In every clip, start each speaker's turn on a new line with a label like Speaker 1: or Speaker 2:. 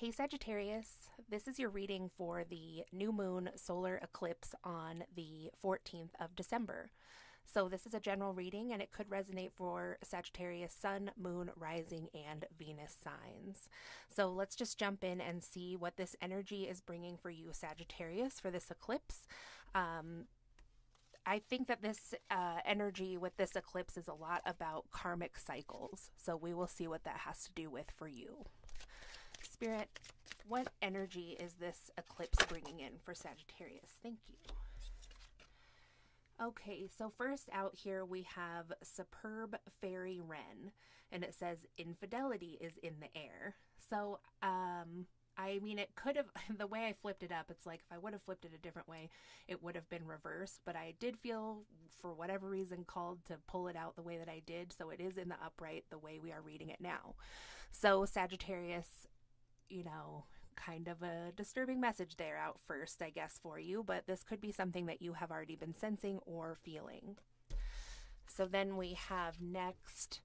Speaker 1: Hey Sagittarius, this is your reading for the new moon solar eclipse on the 14th of December. So, this is a general reading and it could resonate for Sagittarius sun, moon, rising, and Venus signs. So, let's just jump in and see what this energy is bringing for you, Sagittarius, for this eclipse. Um, I think that this uh, energy with this eclipse is a lot about karmic cycles. So, we will see what that has to do with for you. Spirit, what energy is this eclipse bringing in for Sagittarius? Thank you. Okay, so first out here we have Superb Fairy Wren, and it says infidelity is in the air. So, um, I mean, it could have, the way I flipped it up, it's like if I would have flipped it a different way, it would have been reversed. But I did feel, for whatever reason, called to pull it out the way that I did. So it is in the upright the way we are reading it now. So, Sagittarius, you know, kind of a disturbing message there out first, I guess, for you, but this could be something that you have already been sensing or feeling. So then we have next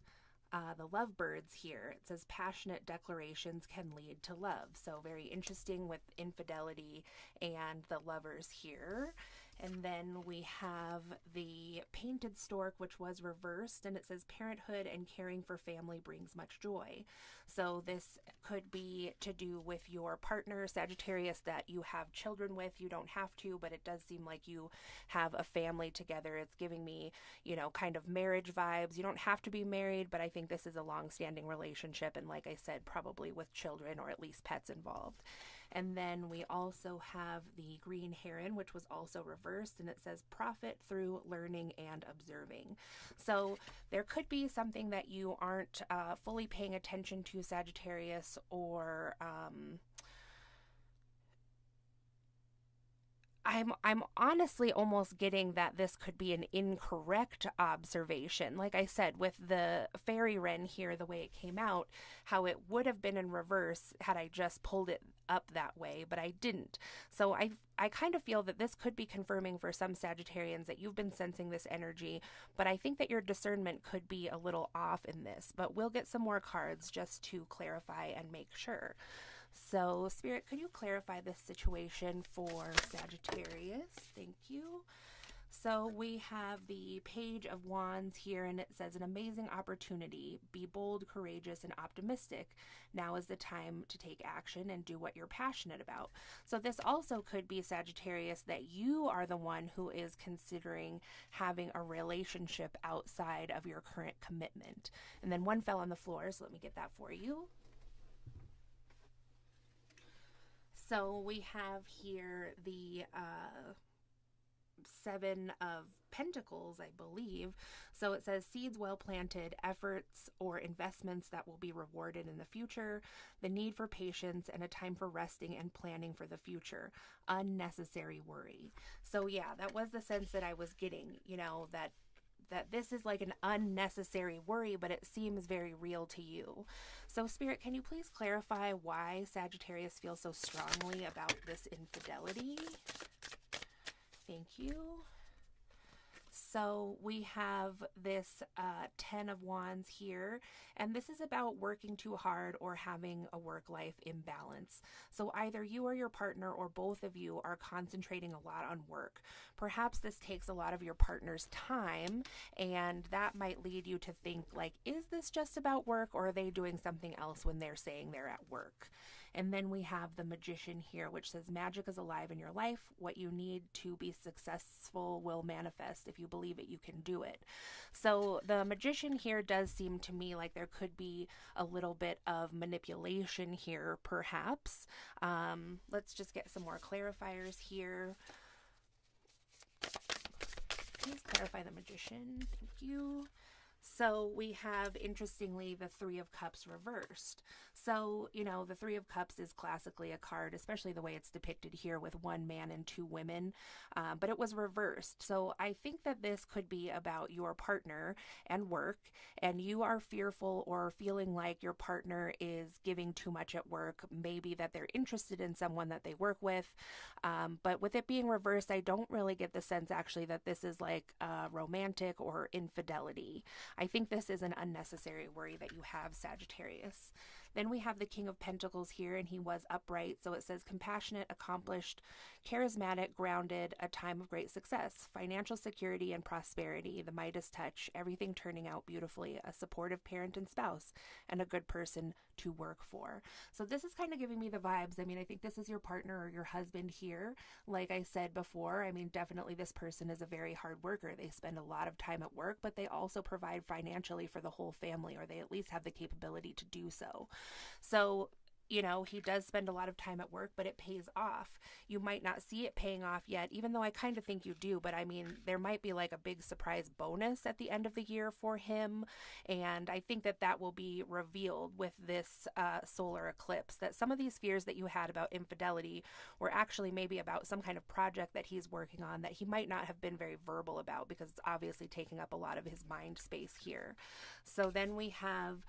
Speaker 1: uh, the lovebirds here. It says passionate declarations can lead to love. So very interesting with infidelity and the lovers here. And then we have the painted stork, which was reversed, and it says parenthood and caring for family brings much joy. So this could be to do with your partner, Sagittarius, that you have children with. You don't have to, but it does seem like you have a family together. It's giving me, you know, kind of marriage vibes. You don't have to be married, but I think this is a long standing relationship. And like I said, probably with children or at least pets involved. And then we also have the green heron, which was also reversed, and it says profit through learning and observing. So there could be something that you aren't uh, fully paying attention to, Sagittarius, or um, I'm I'm honestly almost getting that this could be an incorrect observation. Like I said, with the fairy wren here, the way it came out, how it would have been in reverse had I just pulled it up that way, but I didn't. So I I kind of feel that this could be confirming for some Sagittarians that you've been sensing this energy, but I think that your discernment could be a little off in this. But we'll get some more cards just to clarify and make sure. So, Spirit, could you clarify this situation for Sagittarius? Thank you. So we have the Page of Wands here, and it says, An amazing opportunity. Be bold, courageous, and optimistic. Now is the time to take action and do what you're passionate about. So, this also could be Sagittarius that you are the one who is considering having a relationship outside of your current commitment. And then one fell on the floor, so let me get that for you. So we have here the uh, Seven of Pentacles, I believe. So it says seeds well planted, efforts or investments that will be rewarded in the future, the need for patience, and a time for resting and planning for the future. Unnecessary worry. So, yeah, that was the sense that I was getting, you know, that that this is like an unnecessary worry, but it seems very real to you. So, Spirit, can you please clarify why Sagittarius feels so strongly about this infidelity? Thank you. So we have this uh, 10 of Wands here, and this is about working too hard or having a work life imbalance. So either you or your partner or both of you are concentrating a lot on work. Perhaps this takes a lot of your partner's time, and that might lead you to think, like, is this just about work or are they doing something else when they're saying they're at work? And then we have the magician here, which says magic is alive in your life. What you need to be successful will manifest. If you believe it, you can do it. So the magician here does seem to me like there could be a little bit of manipulation here, perhaps. Um, let's just get some more clarifiers here. Please clarify the magician. Thank you. So we have, interestingly, the Three of Cups reversed. So, you know, the Three of Cups is classically a card, especially the way it's depicted here with one man and two women, uh, but it was reversed. So I think that this could be about your partner and work, and you are fearful or feeling like your partner is giving too much at work, maybe that they're interested in someone that they work with. Um, but with it being reversed, I don't really get the sense actually that this is like uh, romantic or infidelity. I think this is an unnecessary worry that you have, Sagittarius. Then we have the King of Pentacles here, and he was upright. So it says compassionate, accomplished, charismatic, grounded, a time of great success, financial security and prosperity, the Midas touch, everything turning out beautifully, a supportive parent and spouse, and a good person to work for. So this is kind of giving me the vibes. I mean, I think this is your partner or your husband here. Like I said before, I mean, definitely this person is a very hard worker. They spend a lot of time at work, but they also provide financially for the whole family, or they at least have the capability to do so. So you know, he does spend a lot of time at work, but it pays off. You might not see it paying off yet, even though I kind of think you do. But I mean, there might be like a big surprise bonus at the end of the year for him. And I think that that will be revealed with this uh, solar eclipse. That some of these fears that you had about infidelity were actually maybe about some kind of project that he's working on that he might not have been very verbal about because it's obviously taking up a lot of his mind space here. So then we have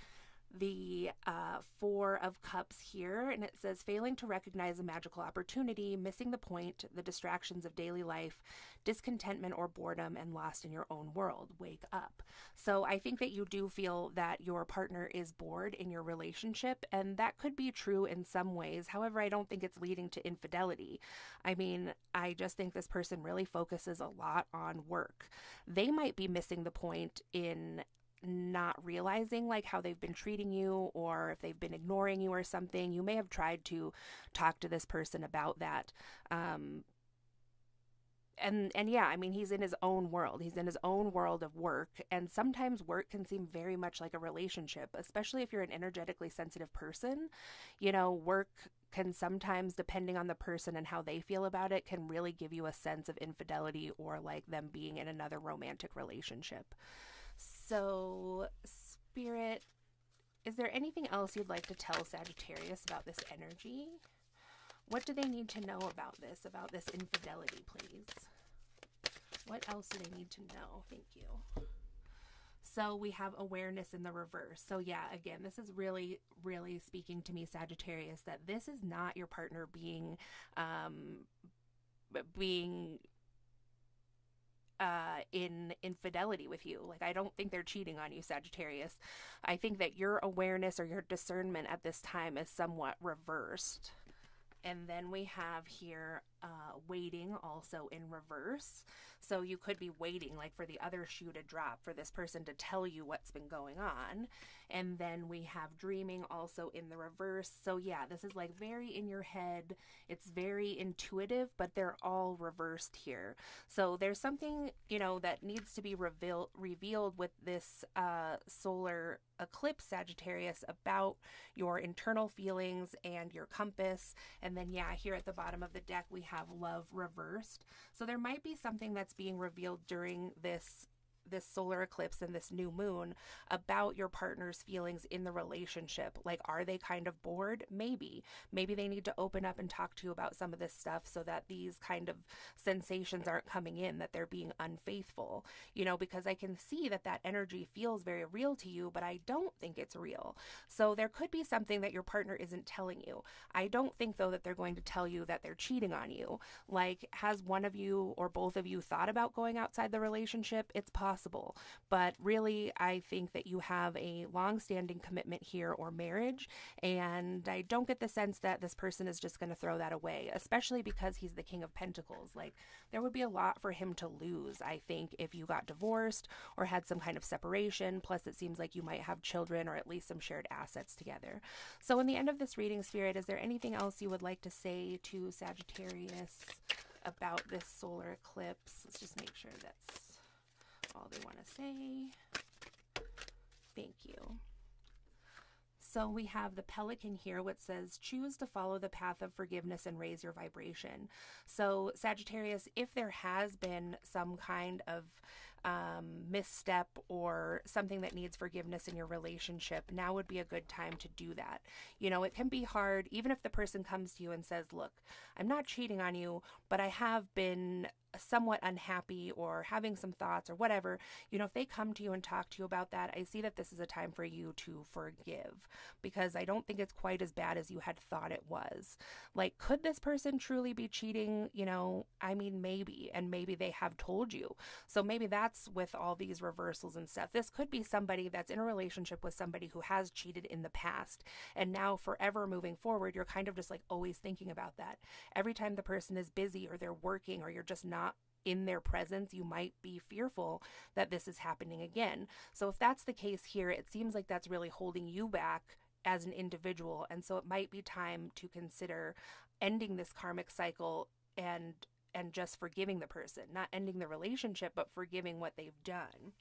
Speaker 1: the uh, Four of Cups here, and it says failing to recognize a magical opportunity, missing the point, the distractions of daily life, discontentment or boredom, and lost in your own world. Wake up. So I think that you do feel that your partner is bored in your relationship, and that could be true in some ways. However, I don't think it's leading to infidelity. I mean, I just think this person really focuses a lot on work. They might be missing the point in not realizing like how they've been treating you or if they've been ignoring you or something. You may have tried to talk to this person about that um, and and yeah i mean he's in his own world. He's in his own world of work and sometimes work can seem very much like a relationship especially if you're an energetically sensitive person. You know work can sometimes depending on the person and how they feel about it can really give you a sense of infidelity or like them being in another romantic relationship so, Spirit, is there anything else you'd like to tell Sagittarius about this energy? What do they need to know about this, about this infidelity, please? What else do they need to know? Thank you. So we have awareness in the reverse. So, yeah, again, this is really, really speaking to me, Sagittarius, that this is not your partner being, um, being uh, in infidelity with you. Like, I don't think they're cheating on you, Sagittarius. I think that your awareness or your discernment at this time is somewhat reversed. And then we have here uh, waiting also in reverse. So you could be waiting, like for the other shoe to drop, for this person to tell you what's been going on. And then we have dreaming also in the reverse. So yeah, this is like very in your head. It's very intuitive, but they're all reversed here. So there's something, you know, that needs to be reveal- revealed with this uh, solar eclipse Sagittarius about your internal feelings and your compass. And then, yeah, here at the bottom of the deck, we have love reversed. So there might be something that's being revealed during this this solar eclipse and this new moon about your partner's feelings in the relationship. Like, are they kind of bored? Maybe. Maybe they need to open up and talk to you about some of this stuff so that these kind of sensations aren't coming in, that they're being unfaithful, you know, because I can see that that energy feels very real to you, but I don't think it's real. So there could be something that your partner isn't telling you. I don't think, though, that they're going to tell you that they're cheating on you. Like, has one of you or both of you thought about going outside the relationship? It's possible possible. But really, I think that you have a long standing commitment here or marriage. And I don't get the sense that this person is just going to throw that away, especially because he's the King of Pentacles. Like, there would be a lot for him to lose, I think, if you got divorced or had some kind of separation. Plus, it seems like you might have children or at least some shared assets together. So, in the end of this reading, Spirit, is there anything else you would like to say to Sagittarius? about this solar eclipse. Let's just make sure that's all they want to say. Thank you. So we have the pelican here, which says, choose to follow the path of forgiveness and raise your vibration. So, Sagittarius, if there has been some kind of um, misstep or something that needs forgiveness in your relationship, now would be a good time to do that. You know, it can be hard, even if the person comes to you and says, Look, I'm not cheating on you, but I have been somewhat unhappy or having some thoughts or whatever, you know, if they come to you and talk to you about that, I see that this is a time for you to forgive because I don't think it's quite as bad as you had thought it was. Like, could this person truly be cheating? You know, I mean, maybe, and maybe they have told you. So maybe that's with all these reversals and stuff. This could be somebody that's in a relationship with somebody who has cheated in the past. And now, forever moving forward, you're kind of just like always thinking about that. Every time the person is busy or they're working or you're just not in their presence, you might be fearful that this is happening again. So, if that's the case here, it seems like that's really holding you back as an individual. And so, it might be time to consider ending this karmic cycle and and just forgiving the person, not ending the relationship, but forgiving what they've done.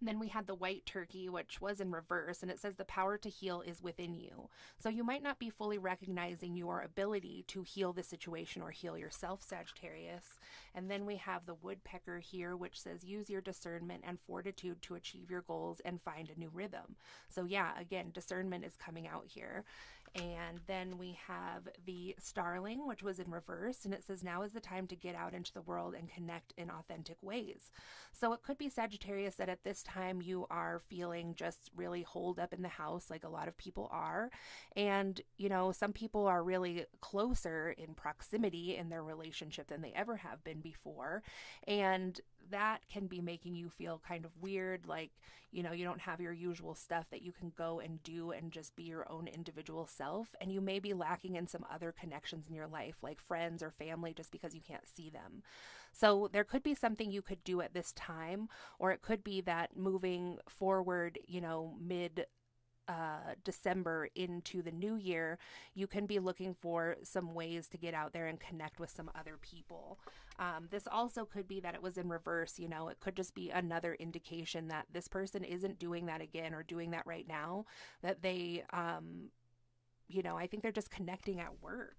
Speaker 1: And then we had the white turkey, which was in reverse, and it says the power to heal is within you. So you might not be fully recognizing your ability to heal the situation or heal yourself, Sagittarius. And then we have the woodpecker here, which says use your discernment and fortitude to achieve your goals and find a new rhythm. So, yeah, again, discernment is coming out here. And then we have the starling, which was in reverse, and it says now is the time to get out into the world and connect in authentic ways. So it could be Sagittarius that at this time you are feeling just really holed up in the house, like a lot of people are. And, you know, some people are really closer in proximity in their relationship than they ever have been before. And that can be making you feel kind of weird, like, you know, you don't have your usual stuff that you can go and do and just be your own individual self. And you may be lacking in some other connections in your life, like friends or family, just because you can't see them. So there could be something you could do at this time, or it could be that moving forward, you know, mid uh, December into the new year, you can be looking for some ways to get out there and connect with some other people. Um, this also could be that it was in reverse. You know, it could just be another indication that this person isn't doing that again or doing that right now. That they, um, you know, I think they're just connecting at work.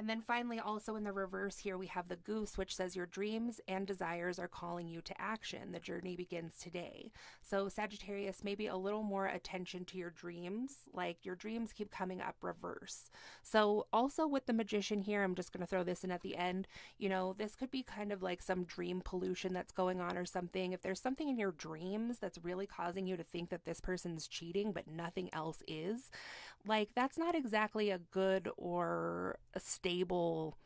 Speaker 1: And then finally, also in the reverse here, we have the goose, which says your dreams and desires are calling you to action. The journey begins today. So, Sagittarius, maybe a little more attention to your dreams. Like your dreams keep coming up reverse. So, also with the magician here, I'm just going to throw this in at the end. You know, this could be kind of like some dream pollution that's going on or something. If there's something in your dreams that's really causing you to think that this person's cheating, but nothing else is, like that's not exactly a good or a stable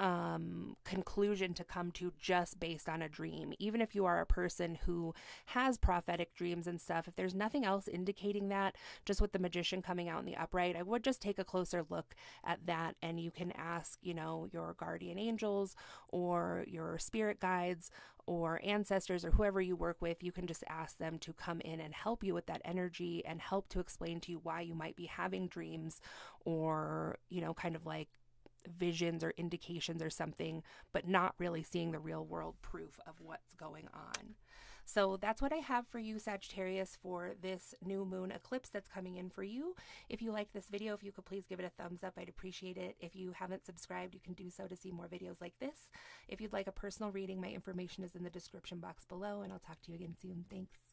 Speaker 1: um, conclusion to come to just based on a dream. Even if you are a person who has prophetic dreams and stuff, if there's nothing else indicating that, just with the magician coming out in the upright, I would just take a closer look at that and you can ask, you know, your guardian angels or your spirit guides or ancestors or whoever you work with, you can just ask them to come in and help you with that energy and help to explain to you why you might be having dreams or, you know, kind of like visions or indications or something, but not really seeing the real world proof of what's going on. So that's what I have for you, Sagittarius, for this new moon eclipse that's coming in for you. If you like this video, if you could please give it a thumbs up, I'd appreciate it. If you haven't subscribed, you can do so to see more videos like this. If you'd like a personal reading, my information is in the description box below, and I'll talk to you again soon. Thanks.